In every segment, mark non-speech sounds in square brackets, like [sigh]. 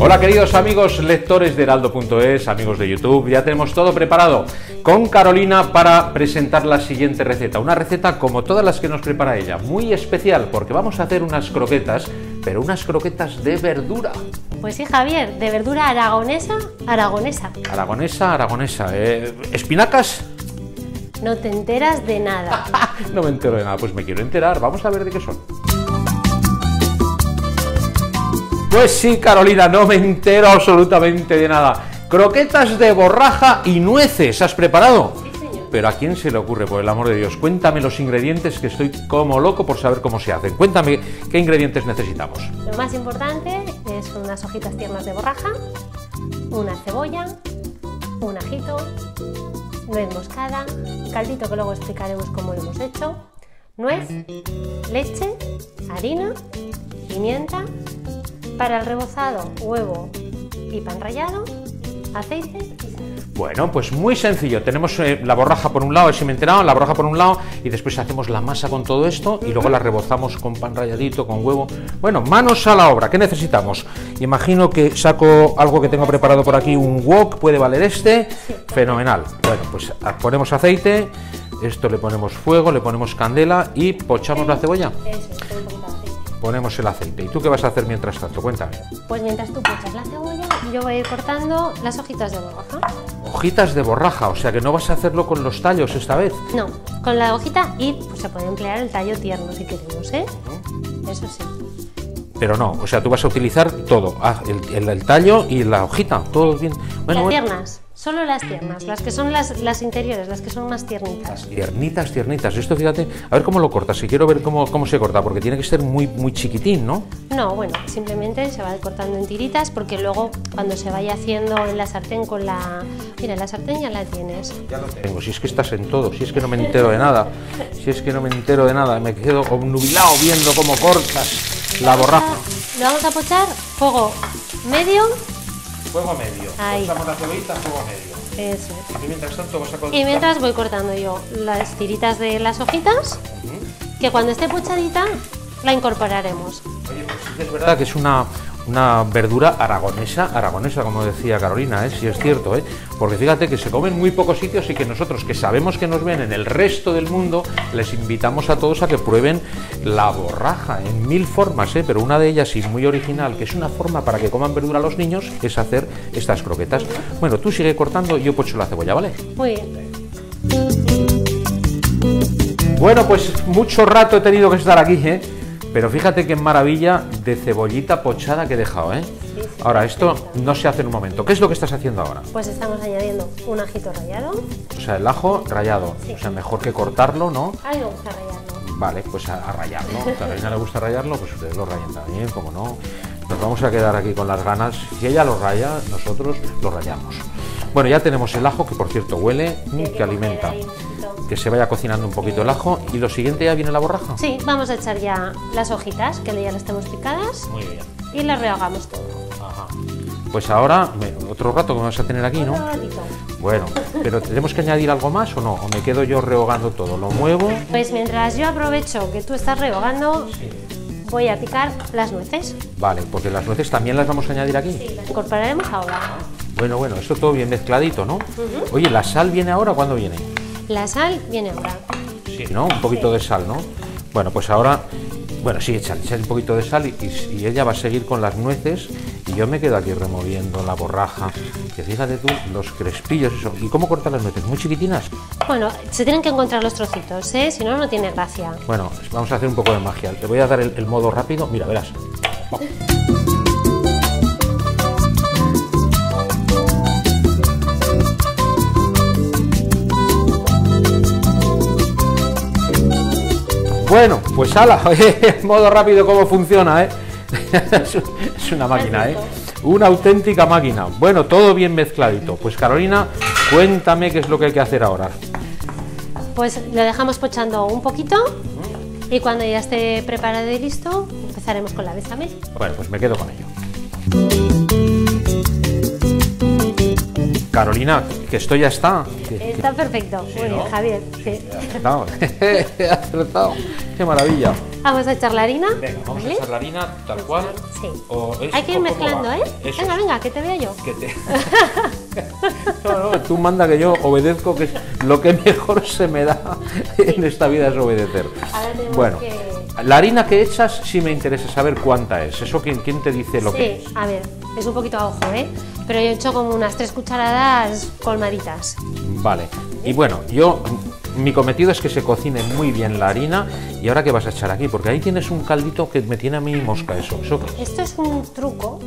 Hola queridos amigos lectores de heraldo.es, amigos de YouTube, ya tenemos todo preparado con Carolina para presentar la siguiente receta. Una receta como todas las que nos prepara ella, muy especial porque vamos a hacer unas croquetas, pero unas croquetas de verdura. Pues sí, Javier, de verdura aragonesa, aragonesa. Aragonesa, aragonesa. Eh, ¿Espinacas? No te enteras de nada. [laughs] no me entero de nada, pues me quiero enterar. Vamos a ver de qué son. Pues sí, Carolina, no me entero absolutamente de nada. Croquetas de borraja y nueces, ¿has preparado? Sí, señor. Pero ¿a quién se le ocurre, por el amor de Dios? Cuéntame los ingredientes que estoy como loco por saber cómo se hacen. Cuéntame qué ingredientes necesitamos. Lo más importante es unas hojitas tiernas de borraja, una cebolla, un ajito, nuez moscada, caldito que luego explicaremos cómo lo hemos hecho, nuez, leche, harina, pimienta, para el rebozado, huevo y pan rallado, aceite y sal. Bueno, pues muy sencillo. Tenemos eh, la borraja por un lado, si me he enterado, la borraja por un lado y después hacemos la masa con todo esto y luego la rebozamos con pan ralladito, con huevo. Bueno, manos a la obra. ¿Qué necesitamos? Imagino que saco algo que tengo preparado por aquí, un wok, puede valer este. Fenomenal. Bueno, pues a- ponemos aceite, esto le ponemos fuego, le ponemos candela y pochamos la cebolla. Ponemos el aceite. ¿Y tú qué vas a hacer mientras tanto? Cuéntame. Pues mientras tú puchas la cebolla, yo voy a ir cortando las hojitas de borraja. Hojitas de borraja, o sea que no vas a hacerlo con los tallos esta vez. No, con la hojita y pues, se puede emplear el tallo tierno si queremos, ¿eh? Eso sí. Pero no, o sea, tú vas a utilizar todo, ah, el, el- el tallo y la hojita, todo bien. Bueno, las bueno. Solo las tiernas, las que son las, las interiores, las que son más tiernitas. Tiernitas, tiernitas. Esto fíjate, a ver cómo lo cortas, si quiero ver cómo, cómo se corta, porque tiene que ser muy, muy chiquitín, ¿no? No, bueno, simplemente se va cortando en tiritas porque luego cuando se vaya haciendo en la sartén con la... Mira, la sartén ya la tienes. Ya lo tengo, si es que estás en todo, si es que no me entero de nada, si es que no me entero de nada, me quedo obnubilado viendo cómo cortas la borraja. Lo vamos a pochar, fuego medio, Fuego medio. Ahí. Pochamos la cebollita, fuego medio. eso es. Y mientras tanto vas a cortar. Y mientras voy cortando yo las tiritas de las hojitas, que cuando esté pochadita la incorporaremos. Oye, pues es verdad que es una, una verdura aragonesa, aragonesa, como decía Carolina, ¿eh? sí es cierto, ¿eh? porque fíjate que se come en muy pocos sitios y que nosotros, que sabemos que nos ven en el resto del mundo, les invitamos a todos a que prueben la borraja en mil formas, ¿eh? pero una de ellas y muy original, que es una forma para que coman verdura los niños, es hacer estas croquetas. Bueno, tú sigue cortando, yo pocho la cebolla, ¿vale? Muy bien. Bueno, pues mucho rato he tenido que estar aquí, ¿eh? Pero fíjate qué maravilla de cebollita pochada que he dejado, ¿eh? Sí, sí. Ahora, esto no se hace en un momento. ¿Qué es lo que estás haciendo ahora? Pues estamos añadiendo un ajito rallado. O sea, el ajo rallado. Sí. O sea, mejor que cortarlo, ¿no? A mí me gusta rallarlo. Vale, pues a, a rallarlo. A Carolina le gusta rallarlo, pues ustedes lo rayen también, como no. Nos vamos a quedar aquí con las ganas. Si ella lo raya, nosotros lo rayamos. Bueno, ya tenemos el ajo, que por cierto huele, que coger alimenta. Que se vaya cocinando un poquito el ajo. Y lo siguiente ya viene la borraja. Sí, vamos a echar ya las hojitas, que ya las tenemos picadas, Muy bien. y las rehogamos todo. Ajá. Pues ahora, otro rato que vamos a tener aquí, ¿no? Bueno, pero ¿tenemos que añadir algo más o no? ¿O me quedo yo rehogando todo? ¿Lo muevo? Pues mientras yo aprovecho que tú estás rehogando, voy a picar las nueces. Vale, porque las nueces también las vamos a añadir aquí. Sí, las incorporaremos ahora. Bueno, bueno, esto todo bien mezcladito, ¿no? Oye, ¿la sal viene ahora o cuándo viene? La sal viene ahora. Sí, ¿no? Un poquito de sal, ¿no? Bueno, pues ahora, bueno, sí, echa, echa un poquito de sal y, y- y ella va a seguir con las nueces y yo me quedo aquí removiendo la borraja. Que fíjate tú, los crespillos, eso. ¿Y cómo cortan las nueces? ¿Muy chiquitinas? Bueno, se tienen que encontrar los trocitos, ¿eh? Si no, no tiene gracia. Bueno, vamos a hacer un poco de magia. Te voy a dar el, el modo rápido. Mira, verás. Bueno, pues ala, [laughs] oye, modo rápido cómo funciona, ¿eh? [laughs] Es un- es una máquina, ¿eh? Una auténtica máquina. Bueno, todo bien mezcladito. Pues Carolina, cuéntame qué es lo que hay que hacer ahora. Pues lo dejamos pochando un poquito y cuando ya esté preparado y listo, empezaremos con la bechamel. Bueno, pues me quedo con ello. Carolina, que esto ya está. Está perfecto. Muy bien, Javier. Sí. [laughs] acertado. Qué maravilla. Vamos a echar la harina. Venga, vamos ¿vale? a echar la harina tal cual. Sí. O es- Hay que ir mezclando. ¿eh? Eso venga, venga, que te vea yo. Que te- [laughs] [laughs] no, no, tú manda que yo obedezco, que es lo que mejor se me da en esta vida es obedecer. Ahora tenemos Bueno, que- la harina que echas sí me interesa saber cuánta es. ¿Eso quién, quién te dice lo sí, que es? a ver, es un poquito a ojo, ¿eh? Pero yo he hecho como unas tres cucharadas colmaditas. Vale. Y bueno, yo mi cometido es que se cocine muy bien la harina. ¿Y ahora qué vas a echar aquí? Porque ahí tienes un caldito que me tiene a mí mosca eso. ¿Eso? Esto es un truco,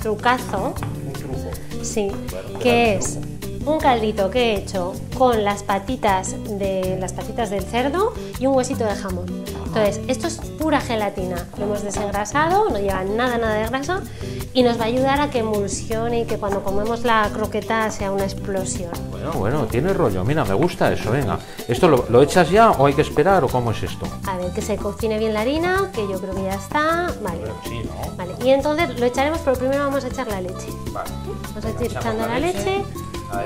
trucazo, Un truco. sí, Bueno, que es un caldito que he hecho con las patitas de las patitas del cerdo y un huesito de jamón. Entonces, esto es pura gelatina. Lo hemos desengrasado, no lleva nada, nada de grasa y nos va a ayudar a que emulsione y que cuando comemos la croqueta sea una explosión. Bueno, bueno, tiene rollo. Mira, me gusta eso. Venga. ¿Esto lo, lo echas ya o hay que esperar o cómo es esto? A ver, que se cocine bien la harina, que yo creo que ya está. Vale. Sí, ¿no? Vale, y entonces lo echaremos, pero primero vamos a echar la leche. Vale. Vamos a ir echando la la leche. leche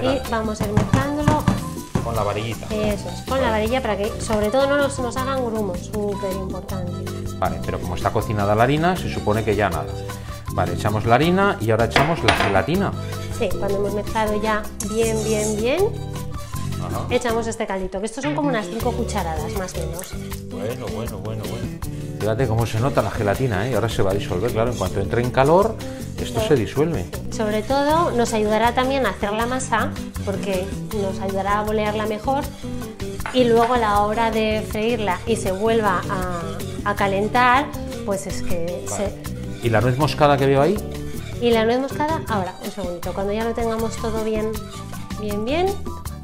y vamos a ir mezclándolo. Con la varillita. Eso es, con la varilla para que sobre todo no nos, nos hagan grumos, súper importante. Vale, pero como está cocinada la harina, se supone que ya nada. Vale, echamos la harina y ahora echamos la gelatina. Sí, cuando hemos mezclado ya bien, bien, bien, Ajá. echamos este caldito, que estos son como unas 5 cucharadas más o menos. Bueno, bueno, bueno, bueno. Fíjate cómo se nota la gelatina, ¿eh? Ahora se va a disolver, claro. En cuanto entre en calor, esto se disuelve. Sobre todo nos ayudará también a hacer la masa, porque nos ayudará a bolearla mejor. Y luego a la hora de freírla y se vuelva a, a calentar, pues es que se, ¿Y la nuez moscada que veo ahí? Y la nuez moscada, ahora, un segundito, cuando ya lo tengamos todo bien, bien, bien,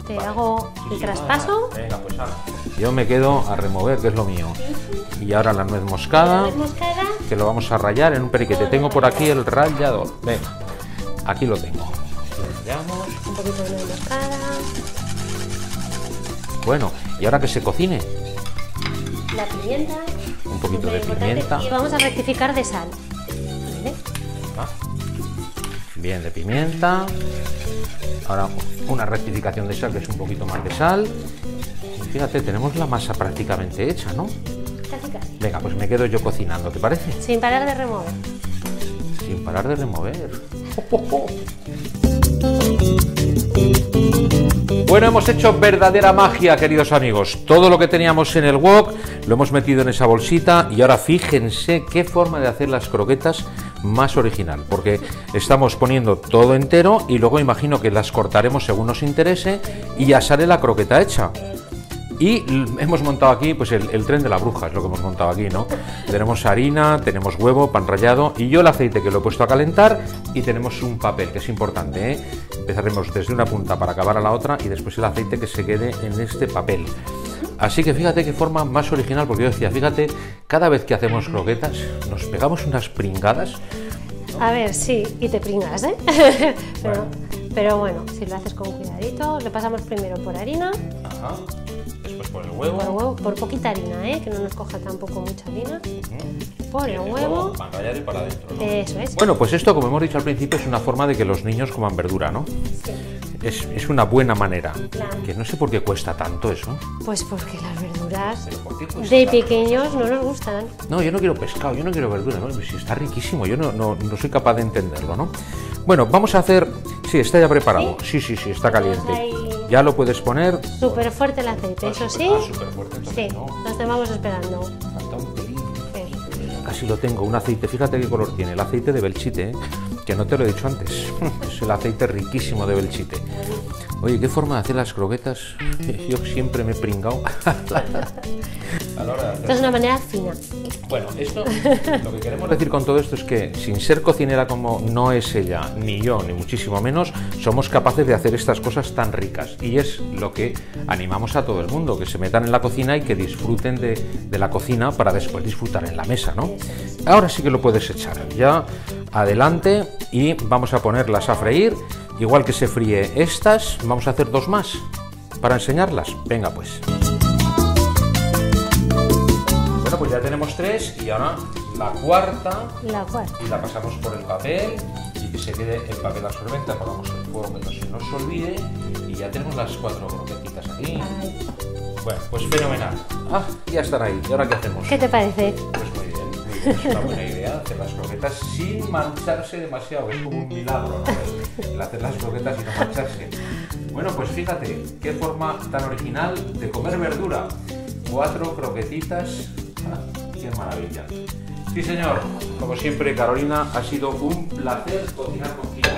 te hago el traspaso. Venga, pues ahora. Yo me quedo a remover, que es lo mío. Y ahora la nuez La moscada, nuez moscada, que lo vamos a rallar en un periquete. Tengo por aquí el rallador. Venga, aquí lo tengo. Lo rallamos. un poquito de nuez moscada, Bueno, y ahora que se cocine, la pimienta, un poquito de pimienta. y vamos a rectificar de sal. ¿vale? Ah, Bien de pimienta. Ahora una rectificación de sal, que es un poquito más de sal. Y fíjate, tenemos la masa prácticamente hecha, ¿no? Casi, casi. Venga, pues me quedo yo cocinando, ¿te parece? Sin parar de remover. Sin parar de remover. Bueno, hemos hecho verdadera magia, queridos amigos. Todo lo que teníamos en el wok lo hemos metido en esa bolsita y ahora fíjense qué forma de hacer las croquetas más original, porque estamos poniendo todo entero y luego imagino que las cortaremos según nos interese y ya sale la croqueta hecha. Y hemos montado aquí pues el, el tren de la bruja, es lo que hemos montado aquí, ¿no? Tenemos harina, tenemos huevo, pan rallado y yo el aceite que lo he puesto a calentar y tenemos un papel, que es importante, ¿eh? Empezaremos desde una punta para acabar a la otra y después el aceite que se quede en este papel. Así que fíjate qué forma más original, porque yo decía, fíjate, cada vez que hacemos croquetas nos pegamos unas pringadas. A ver, sí, y te pringas, ¿eh? [laughs] pero, pero bueno, si lo haces con cuidadito, le pasamos primero por harina, Ajá. Después por el por huevo. huevo, por poquita harina, ¿eh? Que no nos coja tampoco mucha harina. Por el huevo. Pan rallado y para adentro, ¿no? Eso es. Bueno, pues esto, como hemos dicho al principio, es una forma de que los niños coman verdura, ¿no? Sí. Es, es una buena manera. Claro. Que no sé por qué cuesta tanto eso. Pues porque las verduras Pero ¿por qué cuesta de pequeños no nos gustan. No, yo no quiero pescado, yo no quiero verdura, ¿no? Si está riquísimo, yo no, no, no soy capaz de entenderlo, ¿no? Bueno, vamos a hacer... Sí, está ya preparado. Sí, sí, sí, está caliente. Ya lo puedes poner... Súper fuerte el aceite, eso sí. Ah, súper fuerte, entonces Sí, no. nos vamos esperando. Falta un pelín. Sí. Casi lo tengo, un aceite, fíjate qué color tiene, el aceite de Belchite, ¿eh? que no te lo he dicho antes, [laughs] es el aceite riquísimo de Belchite. Oye, qué forma de hacer las croquetas, [laughs] yo siempre me he pringado. [laughs] A la hora de hacer- Esto es una manera fina. Bueno, esto, [laughs] lo que queremos decir con todo esto es que sin ser cocinera como no es ella, ni yo, ni muchísimo menos, somos capaces de hacer estas cosas tan ricas. Y es lo que animamos a todo el mundo, que se metan en la cocina y que disfruten de, de la cocina para después disfrutar en la mesa, ¿no? Ahora sí que lo puedes echar. Ya adelante y vamos a ponerlas a freír. Igual que se fríe estas, vamos a hacer dos más para enseñarlas. Venga pues. Bueno, pues ya tenemos tres y ahora la cuarta La cuarta. y la pasamos por el papel y que se quede el papel absorbente, apagamos el fuego que no se nos olvide y ya tenemos las cuatro croquetitas aquí. Ay, Bueno, pues fenomenal. Ah, ya están ahí. ¿Y ahora qué hacemos? ¿Qué te parece? Pues muy bien, muy bien. es una buena idea hacer las croquetas sin mancharse demasiado, es como un milagro, ¿no? El hacer las croquetas y no mancharse. Bueno, pues fíjate, qué forma tan original de comer verdura. Cuatro croquetitas, [laughs] qué maravilla. Sí, señor, como siempre, Carolina, ha sido un placer cocinar contigo.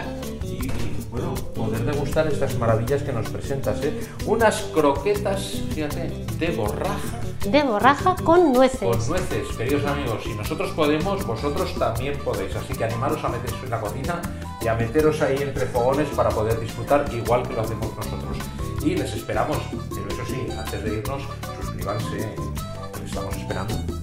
Y, y, bueno, poder degustar estas maravillas que nos presentas, ¿eh? Unas croquetas, fíjate, de borraja De borraja con nueces. con nueces, queridos amigos. Si nosotros podemos, vosotros también podéis. Así que animaros a meteros en la cocina y a meteros ahí entre fogones para poder disfrutar igual que lo hacemos nosotros. Y les esperamos, pero eso sí, antes de irnos, suscríbanse, estamos esperando.